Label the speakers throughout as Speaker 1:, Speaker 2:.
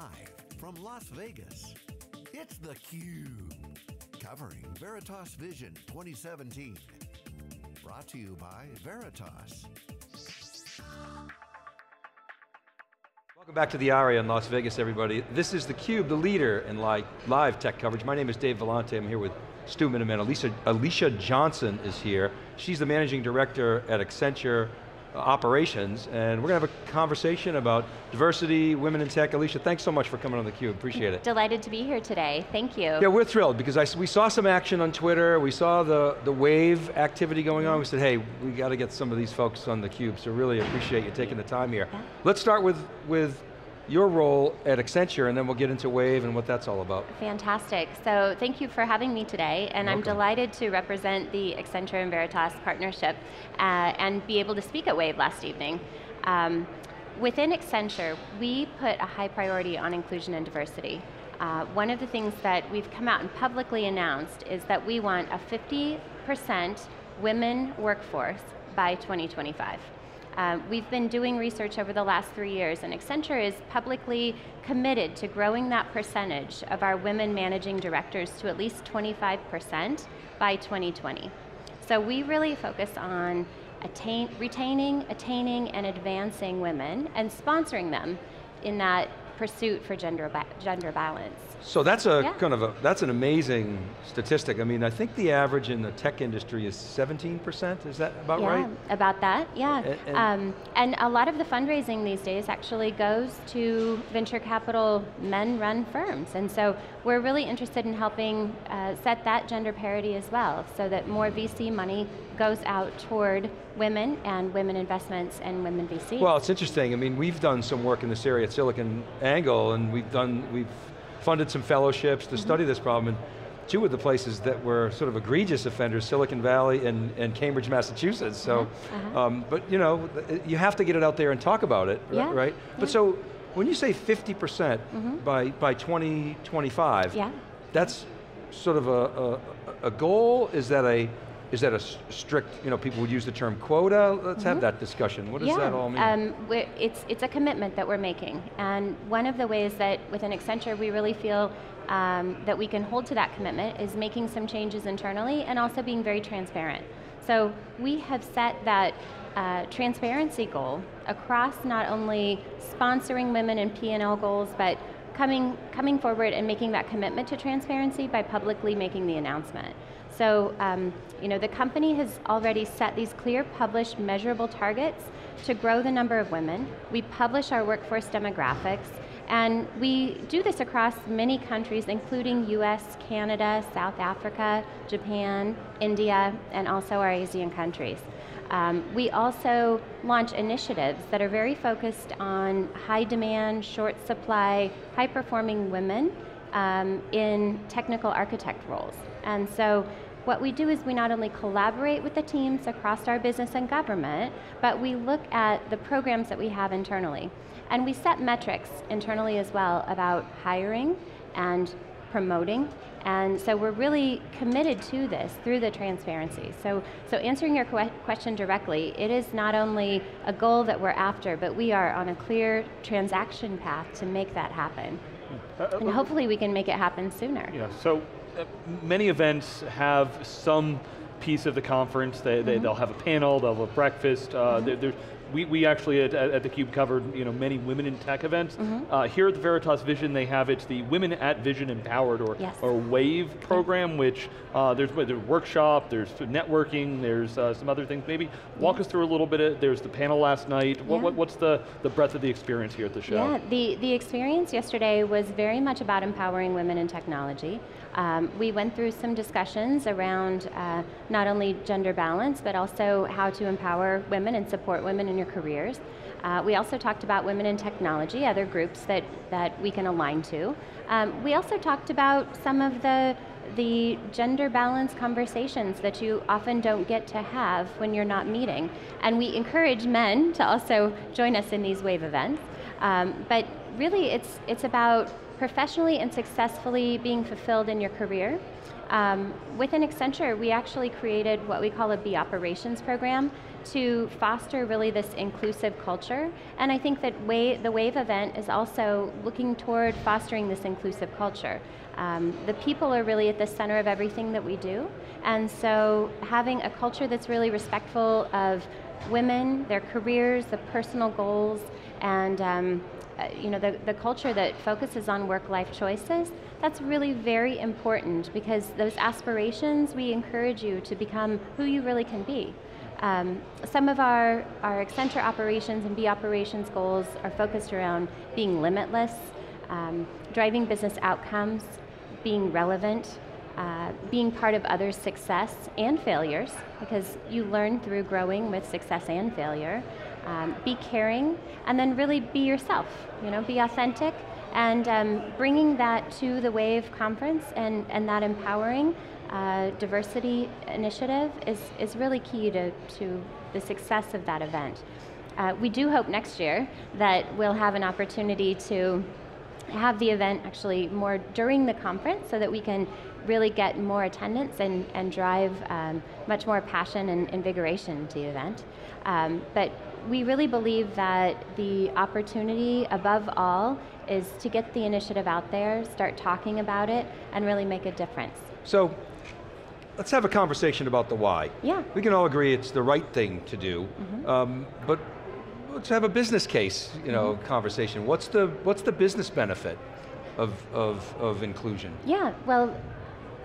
Speaker 1: Live from Las Vegas, it's theCUBE. Covering Veritas Vision 2017. Brought to you by Veritas.
Speaker 2: Welcome back to the ARIA in Las Vegas, everybody. This is theCUBE, the leader in live, tech coverage. My name is Dave Vellante, I'm here with Stu Miniman. Alicia, Alicia Johnson is here. She's the managing director at Accenture Uh, operations, and we're going to have a conversation about diversity, women in tech. Alicia, thanks so much for coming on theCUBE, appreciate it.
Speaker 3: Delighted to be here today, thank you.
Speaker 2: Yeah, we're thrilled, because I, we saw some action on Twitter, we saw the, the wave activity going on, we said, hey, we got to get some of these folks on theCUBE, so really appreciate you taking the time here.
Speaker 3: Yeah.
Speaker 2: Let's start with, with your role at Accenture, and then we'll get into Wave and what that's all about.
Speaker 3: Fantastic, so thank you for having me today, and
Speaker 2: Welcome.
Speaker 3: I'm delighted to represent the Accenture and Veritas partnership uh, and be able to speak at Wave last evening. Um, within Accenture, we put a high priority on inclusion and diversity. Uh, one of the things that we've come out and publicly announced is that we want a 50% women workforce by 2025. Um, we've been doing research over the last three years and Accenture is publicly committed to growing that percentage of our women managing directors to at least 25% by 2020. So we really focus on attain, retaining, attaining, and advancing women and sponsoring them in that pursuit for gender, ba gender balance.
Speaker 2: So that's a
Speaker 3: Yeah.
Speaker 2: kind of a, that's an amazing statistic. I mean, I think the average in the tech industry is 17%, is that about
Speaker 3: yeah,
Speaker 2: right?
Speaker 3: about that, yeah.
Speaker 2: A- and-
Speaker 3: um, and a lot of the fundraising these days actually goes to venture capital men-run firms. And so we're really interested in helping uh, set that gender parity as well, so that more VC money goes out toward women and women investments and women VC.
Speaker 2: Well, it's interesting. I mean, we've done some work in this area at Silicon Angle, and we've done, we've funded some fellowships
Speaker 3: Mm-hmm.
Speaker 2: to study this problem. And two of the places that were sort of egregious offenders, Silicon Valley and, and Cambridge, Massachusetts. So,
Speaker 3: uh-huh.
Speaker 2: um, but you know, you have to get it out there and talk about it,
Speaker 3: Yeah,
Speaker 2: right? But
Speaker 3: yeah.
Speaker 2: so, when you say 50%
Speaker 3: Mhm.
Speaker 2: by, by 2025,
Speaker 3: Yeah.
Speaker 2: that's sort of a, a, a goal? Is that a, is that a strict, you know, people would use the term quota? Let's have that discussion. What does
Speaker 3: yeah,
Speaker 2: that all mean?
Speaker 3: Um, it's, it's a commitment that we're making. And one of the ways that within Accenture we really feel um, that we can hold to that commitment is making some changes internally and also being very transparent. So we have set that uh, transparency goal across not only sponsoring women and P&L goals, but coming, coming forward and making that commitment to transparency by publicly making the announcement. So, um, you know, the company has already set these clear, published, measurable targets to grow the number of women. We publish our workforce demographics, and we do this across many countries, including US, Canada, South Africa, Japan, India, and also our ASEAN countries. Um, we also launch initiatives that are very focused on high demand, short supply, high performing women um, in technical architect roles. And so what we do is we not only collaborate with the teams across our business and government, but we look at the programs that we have internally. And we set metrics internally as well about hiring and promoting. And so we're really committed to this through the transparency. So, so answering your que question directly, it is not only a goal that we're after, but we are on a clear transaction path to make that happen.
Speaker 4: Uh, uh,
Speaker 3: And hopefully we can make it happen sooner.
Speaker 4: Yeah, so many events have some piece of the conference, they, they, will have a panel, they'll have a breakfast, uh, there, there- we, we actually at, at theCUBE covered you know, many women in tech events. Uh, here at the Veritas Vision they have it's the Women at Vision Empowered or,
Speaker 3: Yes.
Speaker 4: or WAVE program, which uh, there's, there's a workshop, there's networking, there's uh, some other things. Maybe walk us through a little bit, of, there's the panel last night. What,
Speaker 3: Yeah.
Speaker 4: what, what's the, the breadth of the experience here at the show?
Speaker 3: Yeah, the, the experience yesterday was very much about empowering women in technology. Um, we went through some discussions around uh, not only gender balance, but also how to empower women and support women in your careers. Uh, we also talked about women in technology, other groups that, that we can align to. Um, we also talked about some of the the gender balance conversations that you often don't get to have when you're not meeting. And we encourage men to also join us in these WAVE events. Um, but really, it's, it's about professionally and successfully being fulfilled in your career. Um, within Accenture, we actually created what we call a B Operations program to foster really this inclusive culture. And I think that the WAVE event is also looking toward fostering this inclusive culture. Um, the people are really at the center of everything that we do. And so having a culture that's really respectful of women, their careers, the personal goals, and um, you know, the, the culture that focuses on work-life choices, that's really very important because those aspirations, we encourage you to become who you really can be. Um, some of our, our Accenture operations and B operations goals are focused around being limitless, um, driving business outcomes, being relevant, uh, being part of others' success and failures, because you learn through growing with success and failure. Um, be caring, and then really be yourself. You know, be authentic, and um, bringing that to the Wave conference and, and that empowering uh, diversity initiative is, is really key to, to the success of that event. Uh, we do hope next year that we'll have an opportunity to have the event actually more during the conference so that we can really get more attendance and, and drive um, much more passion and invigoration to the event. Um, but we really believe that the opportunity above all is to get the initiative out there, start talking about it, and really make a difference.
Speaker 2: So let's have a conversation about the why.
Speaker 3: Yeah.
Speaker 2: We can all agree it's the right thing to do, mm -hmm. um, but let's have a business case, you know, mm -hmm. conversation. What's the what's the business benefit of, of, of inclusion?
Speaker 3: Yeah, well,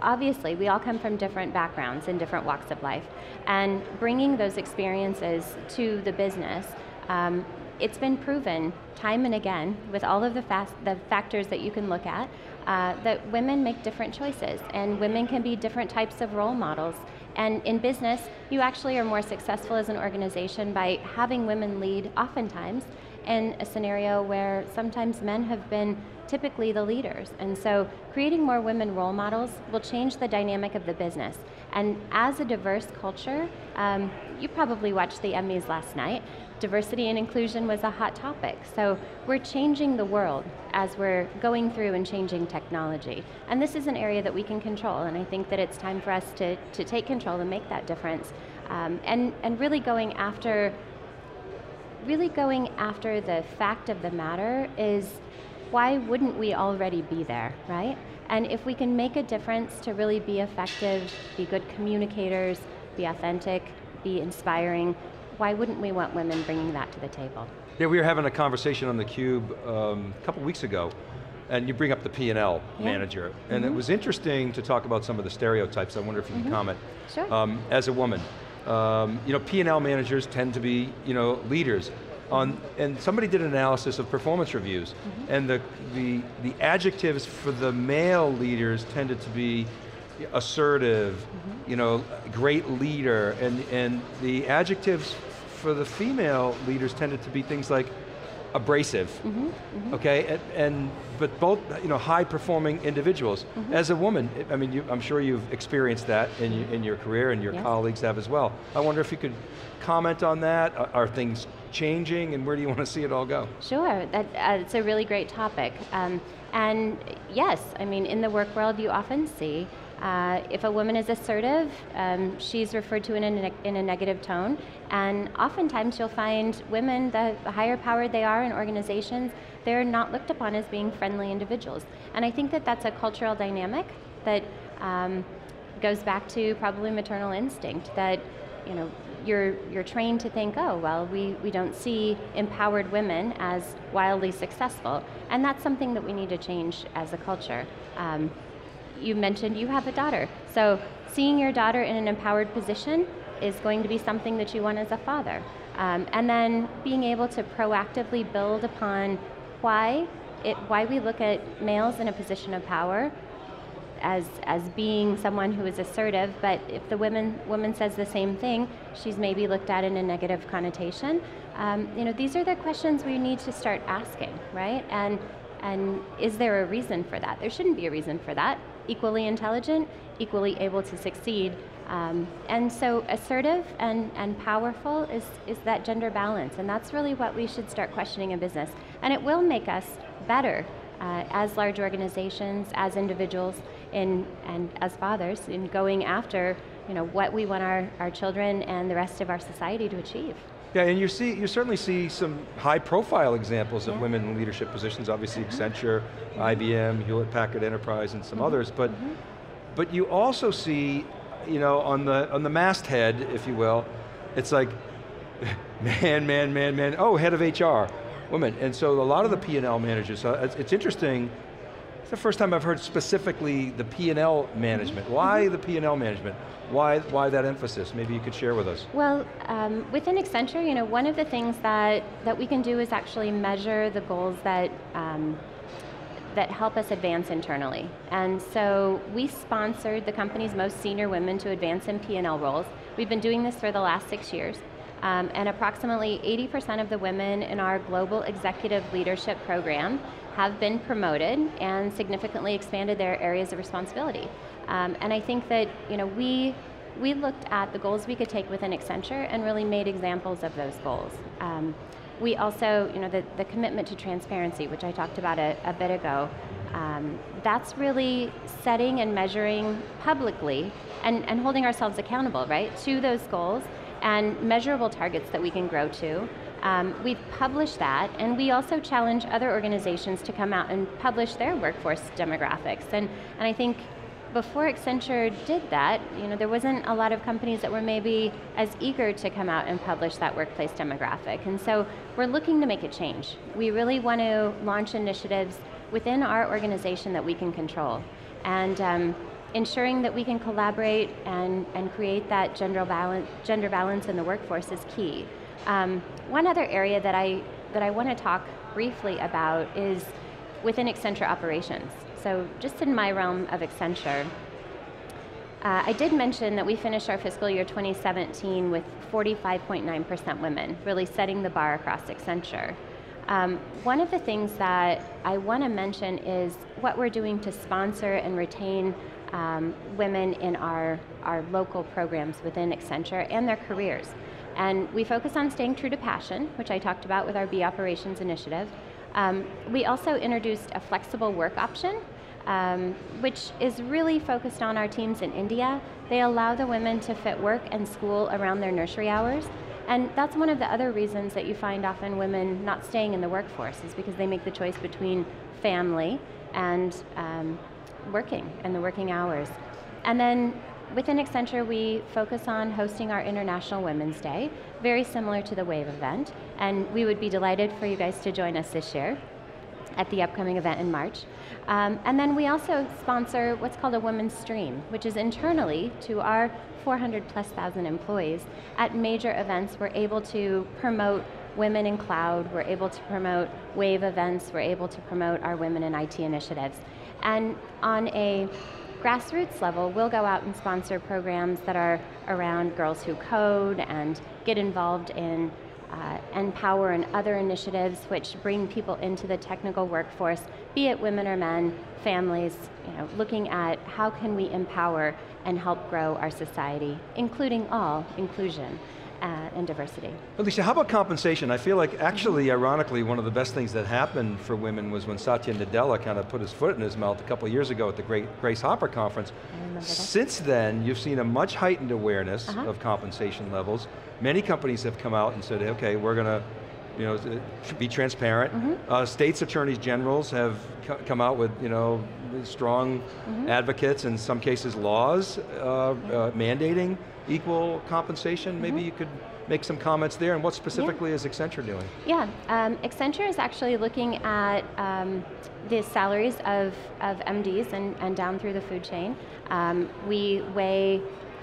Speaker 3: obviously we all come from different backgrounds and different walks of life, and bringing those experiences to the business um, it's been proven time and again with all of the, fast, the factors that you can look at uh, that women make different choices and women can be different types of role models. And in business, you actually are more successful as an organization by having women lead oftentimes in a scenario where sometimes men have been typically the leaders. And so creating more women role models will change the dynamic of the business. And as a diverse culture, um, you probably watched the Emmys last night diversity and inclusion was a hot topic. So we're changing the world as we're going through and changing technology. And this is an area that we can control, and I think that it's time for us to, to take control and make that difference. Um, and, and really going after really going after the fact of the matter is why wouldn't we already be there, right? And if we can make a difference to really be effective, be good communicators, be authentic, be inspiring, why wouldn't we want women bringing that to the table?
Speaker 2: Yeah, we were having a conversation on theCUBE um, a couple weeks ago, and you bring up the P&L yeah. manager, and mm -hmm. it mm-hmm. was interesting to talk about some of the stereotypes. I wonder if you mm -hmm. can mm-hmm. comment.
Speaker 3: Sure.
Speaker 2: Um, as a woman, um, you know, P&L managers tend to be, you know, leaders. On, and somebody did an analysis of performance reviews, mm -hmm. and the, the, the adjectives for the male leaders tended to be assertive, mm -hmm. you know, great leader, and, and the adjectives for the female leaders tended to be things like abrasive, mm -hmm, mm -hmm. okay, and, and, but both, you know, high performing individuals. Mm -hmm. As a woman, I mean, you, I'm sure you've experienced that in, in your career and your yes. colleagues have as well. I wonder if you could comment on that. Are things changing and where do you want to see it all go?
Speaker 3: Sure, that, uh, it's a really great topic. Um, and yes, I mean, in the work world you often see uh, if a woman is assertive, um, she's referred to in a, in a negative tone, and oftentimes you'll find women, the, the higher powered they are in organizations, they're not looked upon as being friendly individuals. And I think that that's a cultural dynamic that um, goes back to probably maternal instinct, that you know, you're, you're trained to think, oh, well, we, we don't see empowered women as wildly successful. And that's something that we need to change as a culture. Um, you mentioned you have a daughter. So seeing your daughter in an empowered position is going to be something that you want as a father. Um, and then being able to proactively build upon why it, why we look at males in a position of power as, as being someone who is assertive, but if the woman, woman says the same thing, she's maybe looked at in a negative connotation. Um, you know, these are the questions we need to start asking, right? And, and is there a reason for that? There shouldn't be a reason for that equally intelligent, equally able to succeed, Um, and so assertive and, and powerful is, is that gender balance, and that's really what we should start questioning in business. And it will make us better uh, as large organizations, as individuals, in, and as fathers in going after you know, what we want our, our children and the rest of our society to achieve.
Speaker 2: Yeah, and you see, you certainly see some high-profile examples
Speaker 3: yeah.
Speaker 2: of women in leadership positions. Obviously, mm -hmm. Accenture, IBM, Hewlett Packard Enterprise, and some mm -hmm. others. But, mm -hmm. but you also see you know, on the, on the masthead, if you will, it's like, man, man, man, man, oh, head of HR, woman. And so a lot of the P&L managers, so it's, it's interesting, it's the first time I've heard specifically the P&L management. Why the P&L management? Why, why that emphasis? Maybe you could share with us.
Speaker 3: Well, um, within Accenture, you know, one of the things that, that we can do is actually measure the goals that um, that help us advance internally. And so we sponsored the company's most senior women to advance in P&L roles. We've been doing this for the last six years. Um, and approximately 80% of the women in our global executive leadership program have been promoted and significantly expanded their areas of responsibility. Um, and I think that you know we we looked at the goals we could take within Accenture and really made examples of those goals. Um, we also, you know, the, the commitment to transparency, which I talked about a, a bit ago, um, that's really setting and measuring publicly and, and holding ourselves accountable, right, to those goals and measurable targets that we can grow to. Um, we've published that, and we also challenge other organizations to come out and publish their workforce demographics. And, and I think before Accenture did that, you know, there wasn't a lot of companies that were maybe as eager to come out and publish that workplace demographic. And so we're looking to make a change. We really want to launch initiatives within our organization that we can control. And um, ensuring that we can collaborate and, and create that gender balance, gender balance in the workforce is key. Um, one other area that I, that I want to talk briefly about is within Accenture operations. So just in my realm of Accenture, uh, I did mention that we finished our fiscal year 2017 with 45.9% women, really setting the bar across Accenture. Um, one of the things that I want to mention is what we're doing to sponsor and retain um, women in our, our local programs within Accenture and their careers. And we focus on staying true to passion, which I talked about with our B Operations Initiative, um, we also introduced a flexible work option, um, which is really focused on our teams in India. They allow the women to fit work and school around their nursery hours. And that's one of the other reasons that you find often women not staying in the workforce is because they make the choice between family and um, working and the working hours. And then within Accenture, we focus on hosting our International Women's Day, very similar to the WAVE event, and we would be delighted for you guys to join us this year at the upcoming event in March. Um, and then we also sponsor what's called a Women's Stream, which is internally to our 400 plus thousand employees. At major events, we're able to promote women in cloud, we're able to promote WAVE events, we're able to promote our women in IT initiatives. And on a grassroots level, we'll go out and sponsor programs that are around Girls Who Code and get involved in uh, NPower and other initiatives which bring people into the technical workforce, be it women or men, families, you know, looking at how can we empower and help grow our society, including all inclusion uh, and diversity.
Speaker 2: Alicia, how about compensation? I feel like actually, ironically, one of the best things that happened for women was when Satya Nadella kind of put his foot in his mouth a couple years ago at the Great Grace Hopper Conference. Since then, you've seen a much heightened awareness uh -huh. of compensation levels. Many companies have come out and said, okay, we're going to you know, be transparent. Mm -hmm. uh, states attorneys generals have come out with, you know, strong mm -hmm. advocates, in some cases laws, uh, uh, mandating equal compensation. Mm -hmm. Maybe you could make some comments there, and what specifically yeah. is Accenture doing?
Speaker 3: Yeah, um, Accenture is actually looking at um, the salaries of, of MDs and, and down through the food chain. Um, we weigh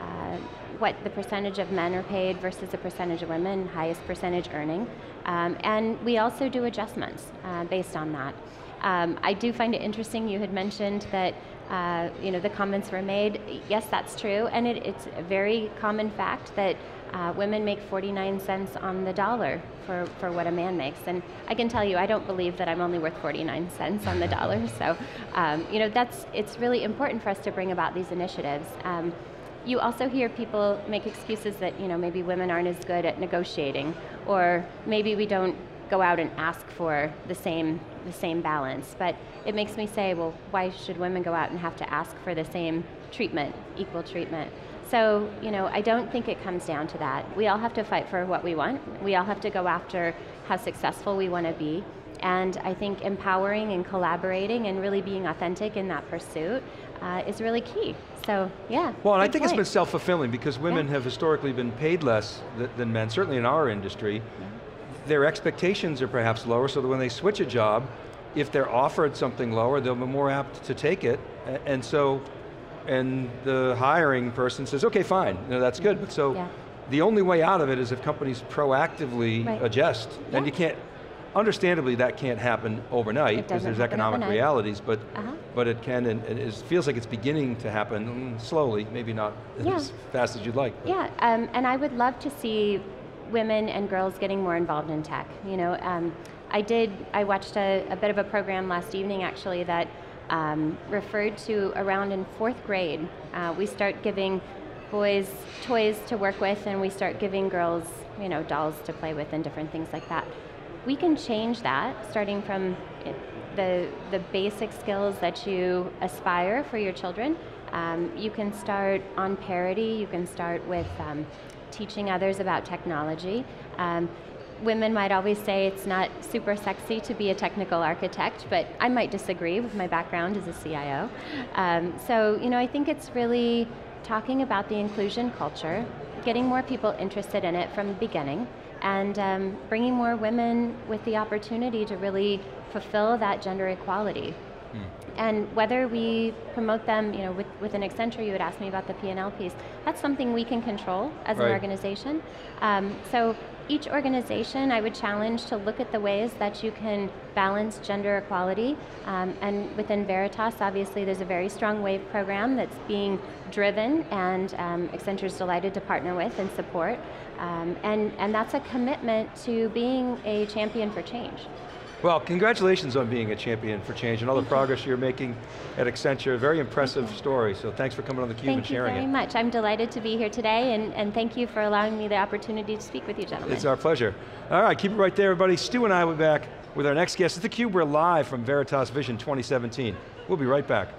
Speaker 3: uh, what the percentage of men are paid versus the percentage of women, highest percentage earning. Um, and we also do adjustments uh, based on that. Um, I do find it interesting, you had mentioned that uh, you know, the comments were made. Yes, that's true, and it, it's a very common fact that uh, women make 49 cents on the dollar for, for what a man makes. And I can tell you, I don't believe that I'm only worth 49 cents on the dollar. So, um, you know, that's, it's really important for us to bring about these initiatives. Um, you also hear people make excuses that you know maybe women aren't as good at negotiating, or maybe we don't go out and ask for the same the same balance. But it makes me say, well, why should women go out and have to ask for the same treatment, equal treatment? So, you know, I don't think it comes down to that. We all have to fight for what we want. We all have to go after how successful we want to be. And I think empowering and collaborating and really being authentic in that pursuit uh, is really key. So, yeah.
Speaker 2: Well, and I think
Speaker 3: point.
Speaker 2: it's been self-fulfilling because women
Speaker 3: Yeah.
Speaker 2: have historically been paid less th than men, certainly in our industry. Their expectations are perhaps lower, so that when they switch a job, if they're offered something lower, they'll be more apt to take it. And so, and the hiring person says, okay, fine, you know, that's good. But so,
Speaker 3: Yeah.
Speaker 2: the only way out of it is if companies proactively
Speaker 3: Right.
Speaker 2: adjust. And you can't, understandably that can't happen overnight because there's economic
Speaker 3: overnight.
Speaker 2: realities, but,
Speaker 3: Uh-huh.
Speaker 2: but it can, and it is, feels like it's beginning to happen slowly, maybe not
Speaker 3: Yeah.
Speaker 2: as fast as you'd like. but-
Speaker 3: Yeah, um, and I would love to see women and girls getting more involved in tech. You know, um, I did. I watched a, a bit of a program last evening actually that um, referred to around in fourth grade. Uh, we start giving boys toys to work with, and we start giving girls, you know, dolls to play with and different things like that. We can change that starting from the the basic skills that you aspire for your children. Um, you can start on parity. You can start with um, teaching others about technology. Um, women might always say it's not super sexy to be a technical architect, but I might disagree with my background as a CIO. Um, so, you know, I think it's really talking about the inclusion culture, getting more people interested in it from the beginning, and um, bringing more women with the opportunity to really fulfill that gender equality. And whether we promote them, you know, with, with an Accenture, you would ask me about the P&L piece, that's something we can control as
Speaker 2: Right.
Speaker 3: an organization. Um, so each organization, I would challenge to look at the ways that you can balance gender equality. Um, and within Veritas, obviously, there's a very strong WAVE program that's being driven, and um, Accenture's delighted to partner with and support. Um, and, and that's a commitment to being a champion for change.
Speaker 2: Well, congratulations on being a champion for change and all the progress you're making at Accenture. Very impressive story, so thanks for coming on theCUBE and sharing it.
Speaker 3: Thank you very
Speaker 2: it.
Speaker 3: much. I'm delighted to be here today, and, and thank you for allowing me the opportunity to speak with you, gentlemen.
Speaker 2: It's our pleasure. All right, keep it right there, everybody. Stu and I will be back with our next guest. It's theCUBE, we're live from Veritas Vision 2017. We'll be right back.